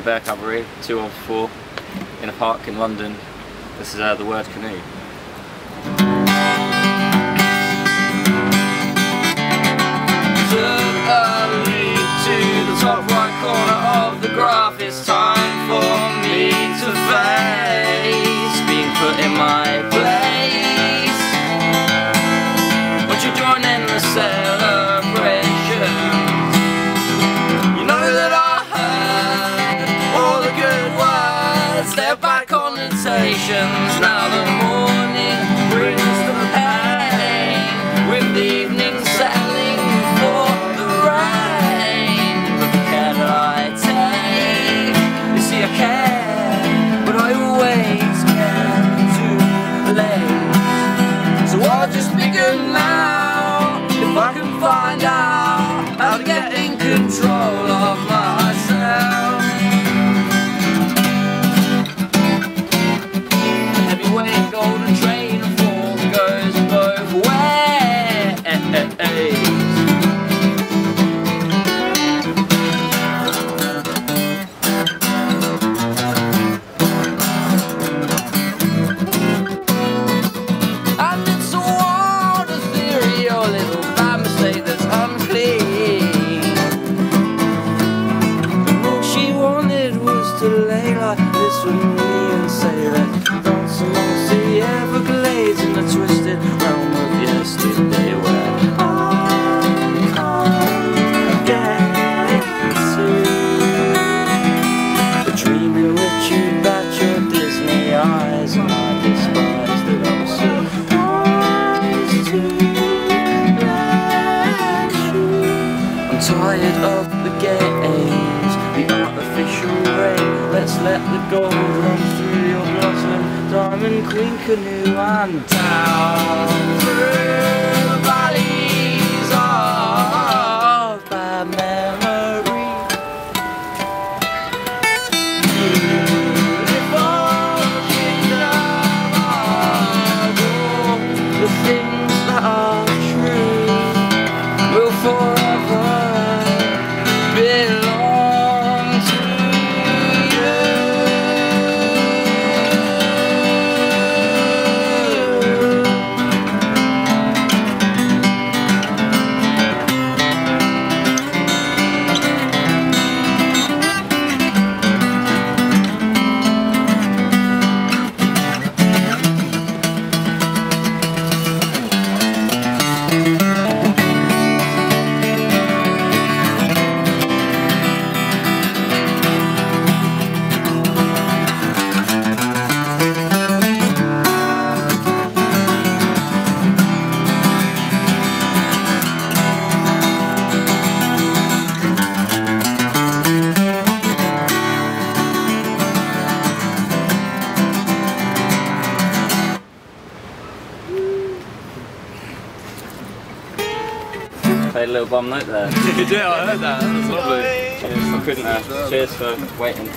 with Bear Cavalry, two of four, in a park in London. This is uh, the word canoe. to the top right corner of the graph. It's time for me to face being put in my place. Won't you join in the celebration? Words, their bad connotations. Now the morning brings the pain with the evening settling for the rain. But that I take, you see, I care, but I always care too late. So I'll just be good now if I can find out how to get in control of this with me and say that. Dance amongst the Everglades in the twisted realm of yesterday Let's let the gold run through your blossom, diamond queen canoe and down Played a little bomb note there. you did, I heard that. That lovely. Cheers. I couldn't have. Cheers for waiting.